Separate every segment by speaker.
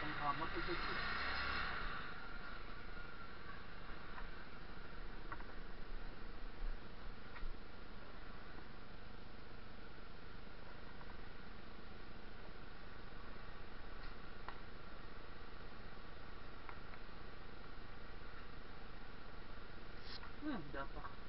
Speaker 1: จังทองว่าไม่ใช่ชื่อ嗯，得吧。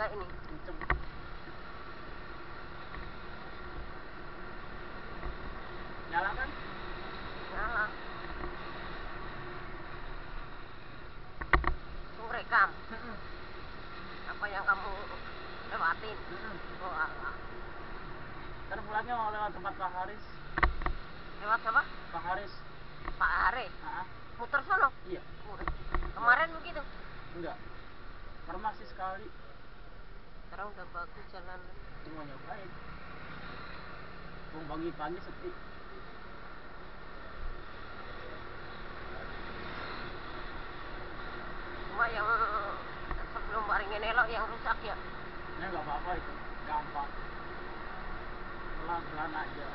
Speaker 2: Enggak ini?
Speaker 1: Kenceng. Nyala kan?
Speaker 2: Nyala. Itu rekam. Apa yang kamu lewatin?
Speaker 1: Mm-mm.
Speaker 2: Oh, alah.
Speaker 1: Ntar pulangnya mau lewat tempat Pak Haris.
Speaker 2: Lewat apa?
Speaker 1: Pak Haris.
Speaker 2: Pak.
Speaker 1: Ah,
Speaker 2: Muter sono.
Speaker 1: iya.
Speaker 2: Kemarin begitu.
Speaker 1: Enggak. Sih sekali.
Speaker 2: Sekarang udah bagus jalan.
Speaker 1: Cuma nyobain. Mau pagi-pagi sepi.
Speaker 2: Cuma yang sebelum baringin elok yang rusak ya.
Speaker 1: Ya nggak apa-apa itu. Gampang. Pelan-pelan aja.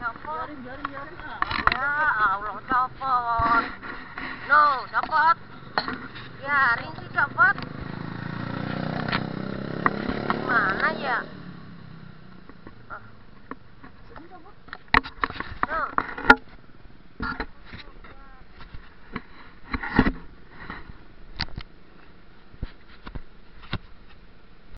Speaker 2: Copot.
Speaker 1: Biarin, biarin, biarin. Ah, Ya
Speaker 2: Allah copot.